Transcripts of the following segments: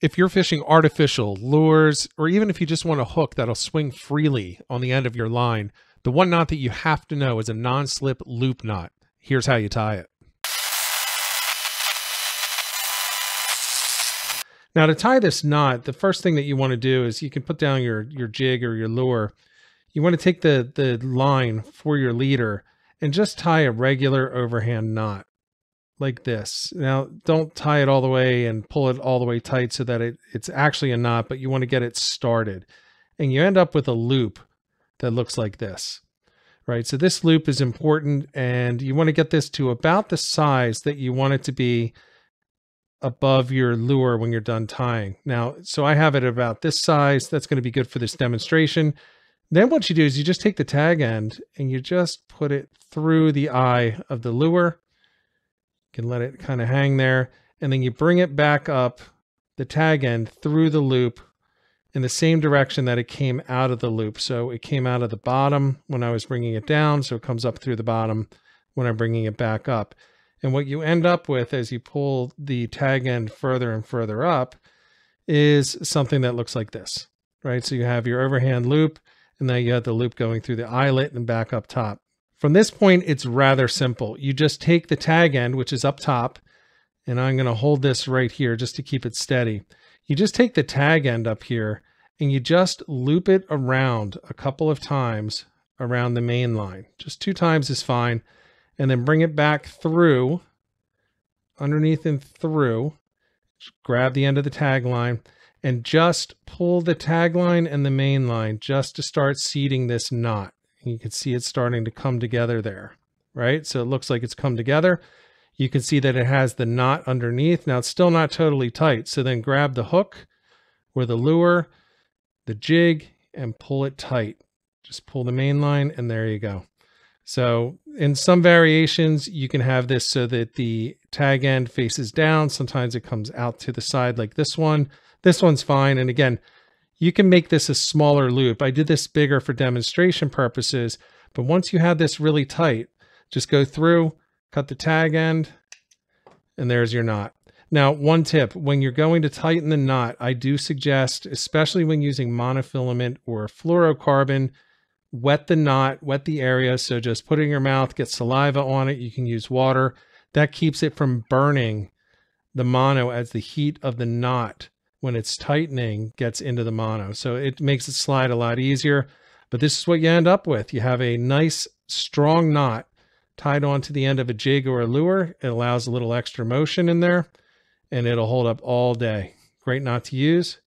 If you're fishing artificial lures, or even if you just want a hook that'll swing freely on the end of your line, the one knot that you have to know is a non-slip loop knot. Here's how you tie it. Now to tie this knot, the first thing that you want to do is you can put down your, your jig or your lure. You want to take the, the line for your leader and just tie a regular overhand knot like this. Now don't tie it all the way and pull it all the way tight so that it, it's actually a knot, but you want to get it started. And you end up with a loop that looks like this, right? So this loop is important and you want to get this to about the size that you want it to be above your lure when you're done tying. Now, so I have it about this size. That's going to be good for this demonstration. Then what you do is you just take the tag end and you just put it through the eye of the lure. Can let it kind of hang there. And then you bring it back up the tag end through the loop in the same direction that it came out of the loop. So it came out of the bottom when I was bringing it down. So it comes up through the bottom when I'm bringing it back up. And what you end up with as you pull the tag end further and further up is something that looks like this, right? So you have your overhand loop and then you have the loop going through the eyelet and back up top. From this point, it's rather simple. You just take the tag end, which is up top, and I'm going to hold this right here just to keep it steady. You just take the tag end up here and you just loop it around a couple of times around the main line. Just two times is fine and then bring it back through, underneath and through. Just grab the end of the tag line and just pull the tag line and the main line just to start seating this knot. You can see it starting to come together there, right? So it looks like it's come together. You can see that it has the knot underneath. Now it's still not totally tight. So then grab the hook or the lure, the jig, and pull it tight. Just pull the main line and there you go. So in some variations, you can have this so that the tag end faces down. Sometimes it comes out to the side like this one. This one's fine. And again, you can make this a smaller loop. I did this bigger for demonstration purposes, but once you have this really tight, just go through, cut the tag end, and there's your knot. Now, one tip, when you're going to tighten the knot, I do suggest, especially when using monofilament or fluorocarbon, wet the knot, wet the area. So just put it in your mouth, get saliva on it. You can use water. That keeps it from burning the mono as the heat of the knot when it's tightening gets into the mono. So it makes it slide a lot easier. But this is what you end up with. You have a nice strong knot tied onto the end of a jig or a lure. It allows a little extra motion in there and it'll hold up all day. Great knot to use.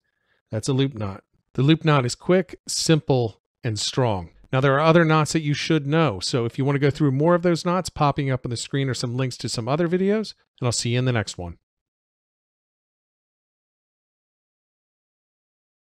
That's a loop knot. The loop knot is quick, simple, and strong. Now, there are other knots that you should know. So if you want to go through more of those knots, popping up on the screen are some links to some other videos, and I'll see you in the next one.